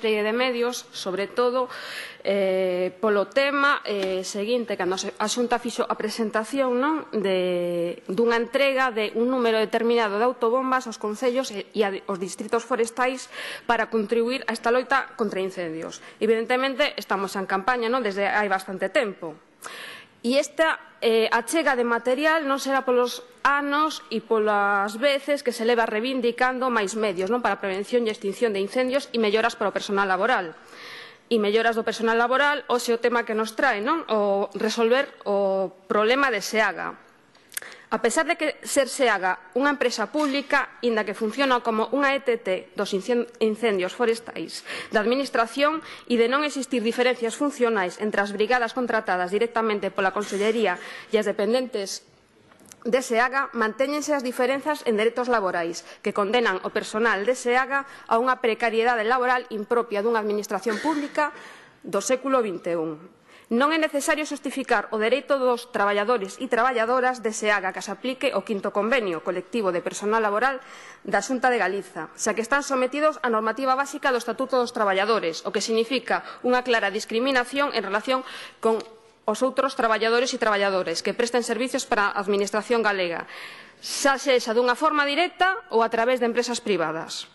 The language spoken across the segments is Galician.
despliegue de medios, sobre todo eh, polo tema eh, seguinte, cando a Xunta fixo a presentación non? De, dunha entrega de un número determinado de autobombas aos concellos e, e aos distritos forestais para contribuir a esta loita contra incendios. Evidentemente, estamos en campaña non? desde hai bastante tempo E esta eh, achega de material non será polos anos e polas veces que se leva reivindicando máis medios non para a prevención e extinción de incendios e melloras para o personal laboral. E melloras do personal laboral, hoxe o tema que nos trae, non? o resolver o problema de Seaga. A pesar de que Serseaga, unha empresa pública, inda que funciona como unha ETT dos incendios forestais da Administración e de non existir diferencias funcionais entre as brigadas contratadas directamente pola Consellería e as dependentes de SEAGA mantéñense as diferenzas en dereitos laborais que condenan o personal de SEAGA a unha precariedade laboral impropia dunha administración pública do século XXI. Non é necesario xustificar o dereito dos traballadores e traballadoras de SEAGA que se aplique o quinto convenio colectivo de personal laboral da Xunta de Galiza, xa que están sometidos á normativa básica do Estatuto dos Traballadores, o que significa unha clara discriminación en relación con os outros traballadores e traballadoras que prestan servizos para a Administración galega, xa sexa dunha forma directa ou a través de empresas privadas.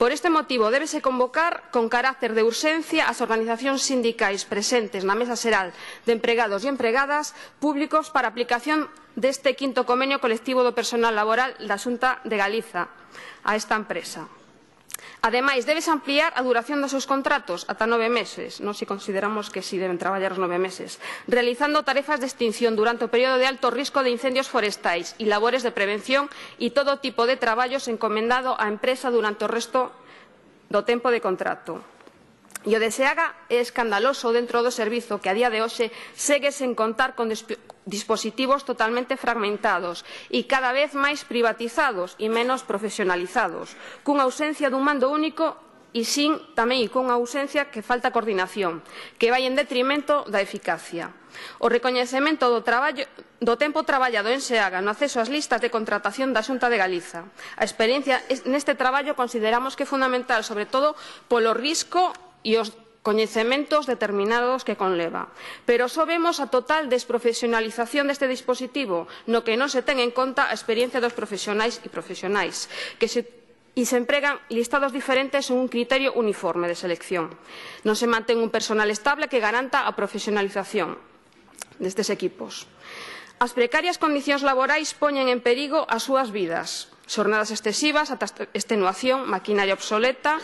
Por este motivo, débese convocar con carácter de urxencia as organizacións sindicais presentes na Mesa Xeral de Empregados e Empregadas Públicos para a aplicación deste quinto convenio colectivo do personal laboral da Xunta de Galiza a esta empresa. Ademais, debes ampliar a duración dos seus contratos ata nove meses, non se consideramos que si deben traballar os nove meses, realizando tarefas de extinción durante o período de alto risco de incendios forestais e labores de prevención e todo tipo de traballos encomendado á empresa durante o resto do tempo de contrato. E o de Seaga é escandaloso dentro do servizo que a día de hoxe segue sen contar con, dispositivos totalmente fragmentados e cada vez máis privatizados e menos profesionalizados, cunha ausencia dun mando único e sin tamén e cunha ausencia que falta coordinación, que vai en detrimento da eficacia. O recoñecemento do, traballo, do tempo traballado en SEAGA no acceso ás listas de contratación da Xunta de Galiza. A experiencia neste traballo consideramos que é fundamental, sobre todo polo risco e os coñecementos determinados que conleva. Pero só vemos a total desprofesionalización deste dispositivo, no que non se ten en conta a experiencia dos profesionais e profesionais, que se e se empregan listados diferentes en un criterio uniforme de selección. Non se mantén un personal estable que garanta a profesionalización destes equipos. As precarias condicións laborais poñen en perigo as súas vidas xornadas excesivas, ata extenuación, maquinaria obsoleta,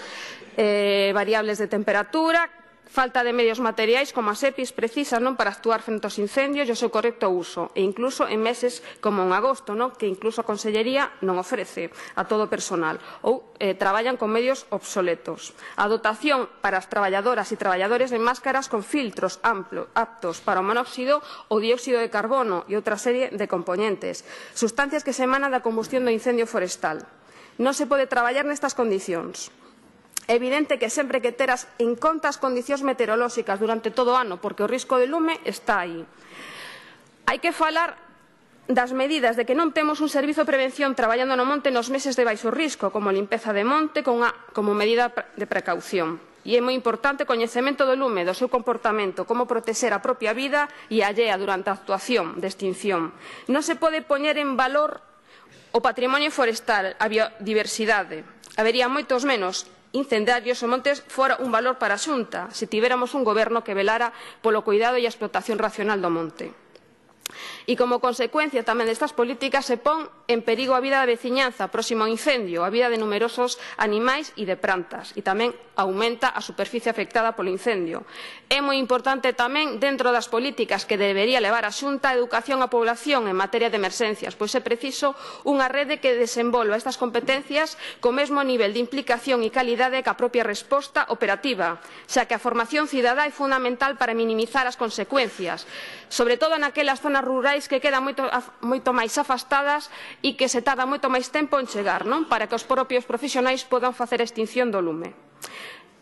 eh, variables de temperatura, Falta de medios materiais como as EPIs precisan non para actuar frente aos incendios e o seu correcto uso, e incluso en meses como en agosto, non? que incluso a Consellería non ofrece a todo o personal, ou eh, traballan con medios obsoletos. A dotación para as traballadoras e traballadores de máscaras con filtros amplo, aptos para o monóxido ou dióxido de carbono e outra serie de componentes, sustancias que se emanan da combustión do incendio forestal. Non se pode traballar nestas condicións. É evidente que sempre que teras en conta as condicións meteorolóxicas durante todo o ano, porque o risco de lume está aí. Hai que falar das medidas de que non temos un servizo de prevención traballando no monte nos meses de baixo risco, como limpeza de monte con a, como medida de precaución. E é moi importante o coñecemento do lume, do seu comportamento, como protexer a propia vida e a allea durante a actuación de extinción. Non se pode poñer en valor o patrimonio forestal, a biodiversidade. Habería moitos menos incendiarios o montes fora un valor para a Xunta se tivéramos un goberno que velara polo cuidado e a explotación racional do monte e como consecuencia tamén destas políticas se pon en perigo a vida da veciñanza próximo ao incendio, a vida de numerosos animais e de plantas e tamén aumenta a superficie afectada polo incendio. É moi importante tamén dentro das políticas que debería levar a Xunta a educación á población en materia de emerxencias, pois é preciso unha rede que desenvolva estas competencias co mesmo nivel de implicación e calidade que a propia resposta operativa, xa que a formación cidadá é fundamental para minimizar as consecuencias, sobre todo naquelas zonas rurais rurais que quedan moito, moito máis afastadas e que se tarda moito máis tempo en chegar, non? para que os propios profesionais podan facer a extinción do lume.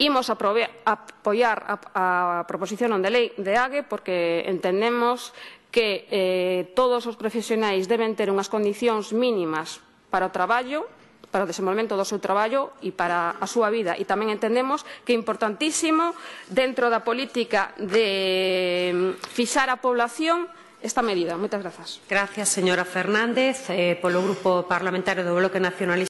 Imos a apoiar a, a proposición non de lei de AGE porque entendemos que eh, todos os profesionais deben ter unhas condicións mínimas para o traballo, para o desenvolvemento do seu traballo e para a súa vida. E tamén entendemos que é importantísimo dentro da política de mm, fixar a población esta medida. Moitas grazas. Gracias, señora Fernández. Eh, polo Grupo Parlamentario do Bloque Nacionalista